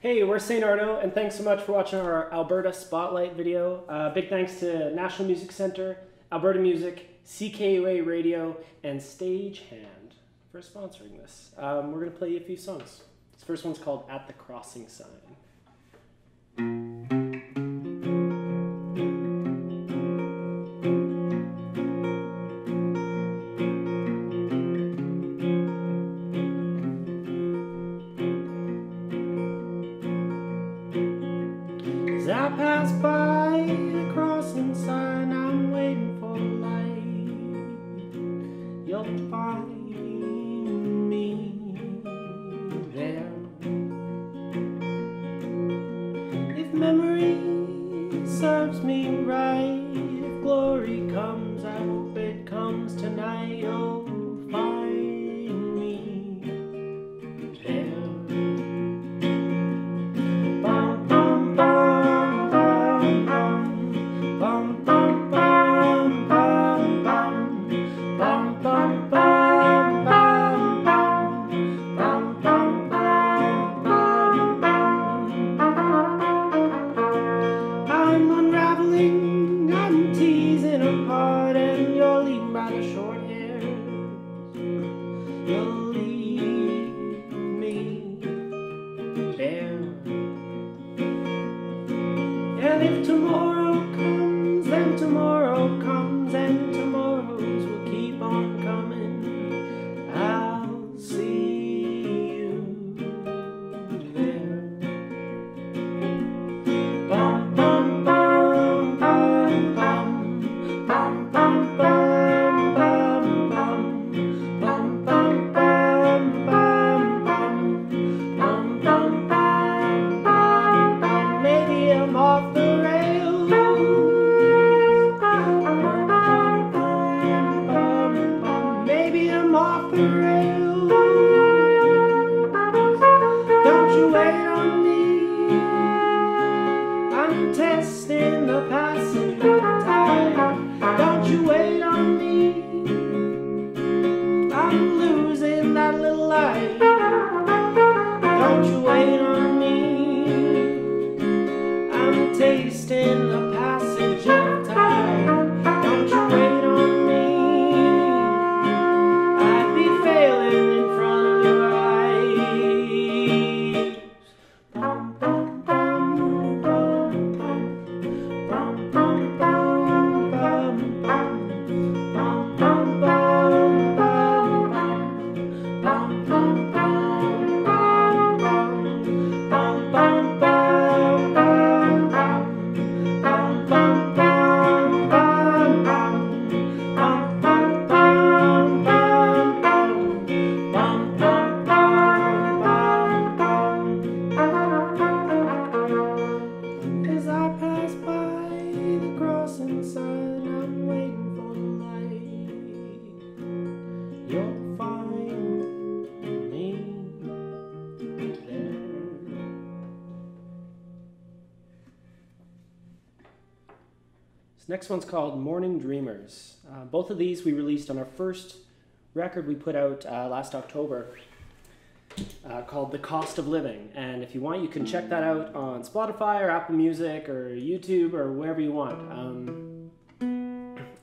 Hey, we're St. Arnaud, and thanks so much for watching our Alberta Spotlight video. Uh, big thanks to National Music Centre, Alberta Music, CKUA Radio, and Stagehand for sponsoring this. Um, we're going to play you a few songs. This first one's called At the Crossing Sign. You'll find next one's called Morning Dreamers. Uh, both of these we released on our first record we put out uh, last October uh, called The Cost of Living. And if you want, you can check that out on Spotify or Apple Music or YouTube or wherever you want. Um,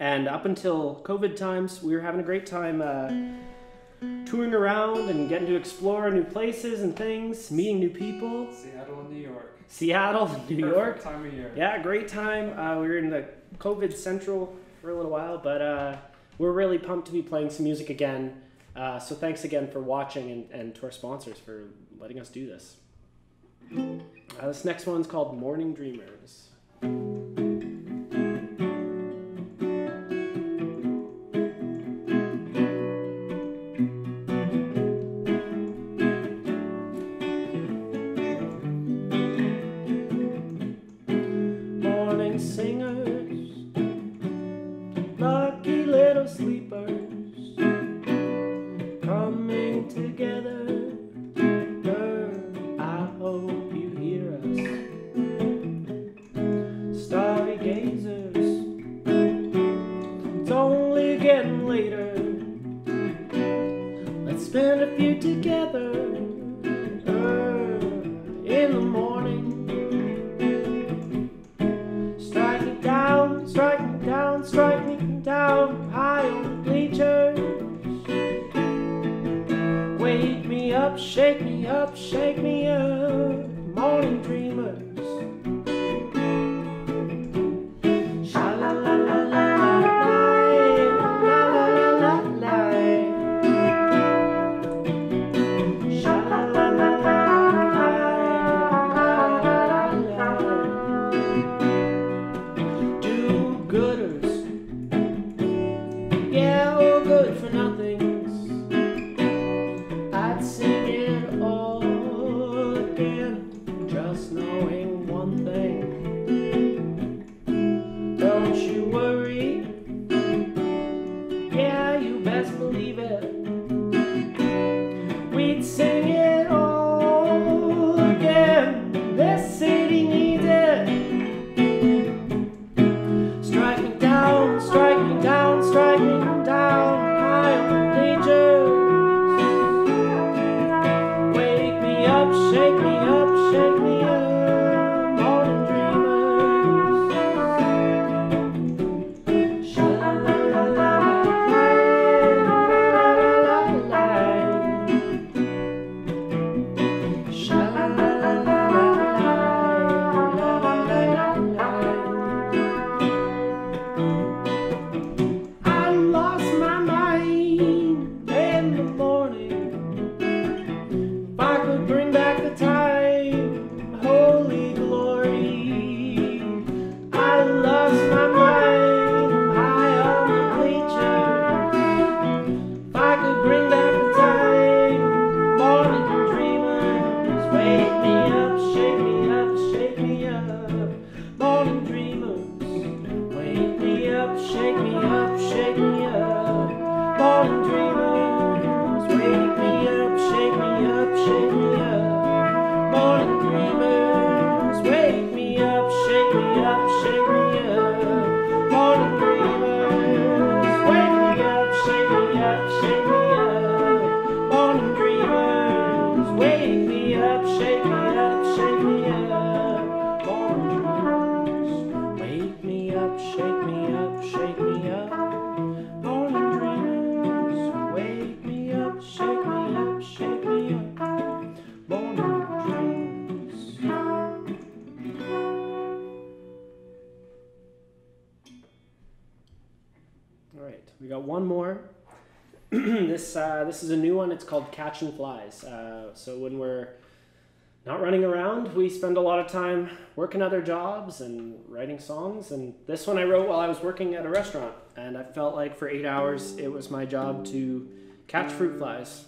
and up until COVID times, we were having a great time uh, touring around and getting to explore new places and things, meeting new people. Seattle and New York. Seattle, New York. Time of year. Yeah, great time. Uh, we were in the COVID central for a little while, but uh, we're really pumped to be playing some music again. Uh, so thanks again for watching and, and to our sponsors for letting us do this. Uh, this next one's called Morning Dreamers. Coming together. Girl, I hope you hear us. Starry gazers, it's only getting later. Let's spend a few together. In the this uh, this is a new one. It's called Catching Flies. Uh, so when we're not running around, we spend a lot of time working other jobs and writing songs. And this one I wrote while I was working at a restaurant, and I felt like for eight hours it was my job to catch fruit flies.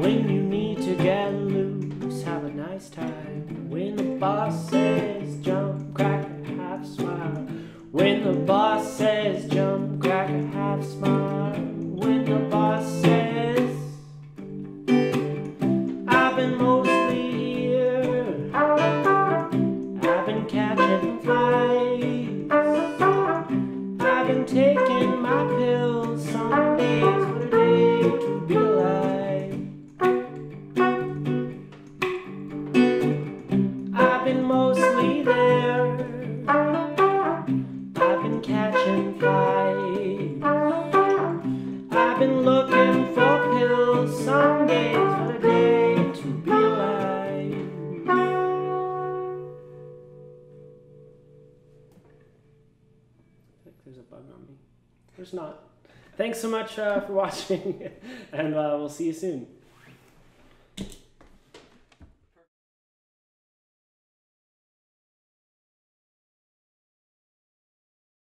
When you need to get loose, have a nice time. When the boss says jump, crack, a half smile. When the boss says there's not. Thanks so much uh, for watching, and uh, we'll see you soon.